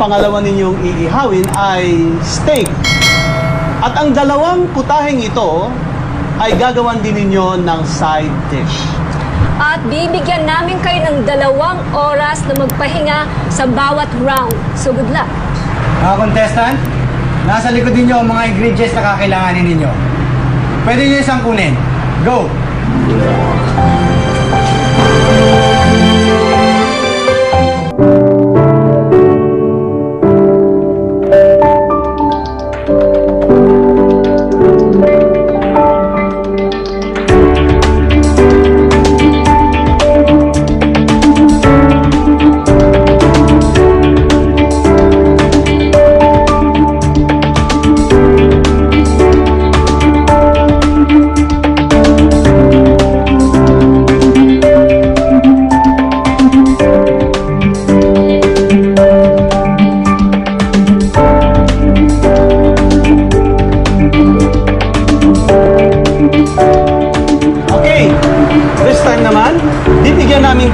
pangalawa ninyong iihawin ay steak. At ang dalawang putaheng ito ay gagawan din ninyo ng side dish. At bibigyan namin kayo ng dalawang oras na magpahinga sa bawat round. So good luck. Mga contestant, nasa likod ninyo ang mga ingredients na kakailanganin ninyo. Pwede nyo isang kunin. Go!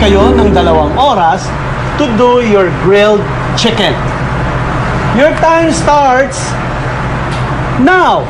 Kayo ng dalawang oras to do your grilled chicken. Your time starts now!